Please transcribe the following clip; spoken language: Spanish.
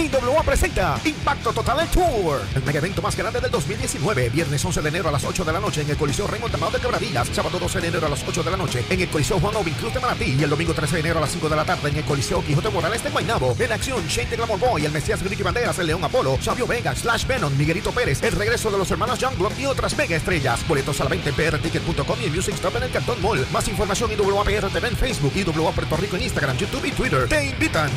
IWA presenta Impacto Total Tour, el mega evento más grande del 2019. Viernes 11 de enero a las 8 de la noche en el Coliseo Raymond Amado de Quebradillas. Sábado 12 de enero a las 8 de la noche en el Coliseo Juan Ovin Cruz de Manatí. Y el domingo 13 de enero a las 5 de la tarde en el Coliseo Quijote Morales de Guaynabo. En acción, Shane de Glamour Boy, el Mesías Ricky Banderas, el León Apolo, Sabio Vega, Slash Venom, Miguelito Pérez, el regreso de los hermanos Youngblood y otras mega estrellas. Boletos a la venta en prticket.com y Music Stop en el Cantón Mall. Más información en WAPR TV en Facebook y Puerto Rico en Instagram, YouTube y Twitter. Te invitan.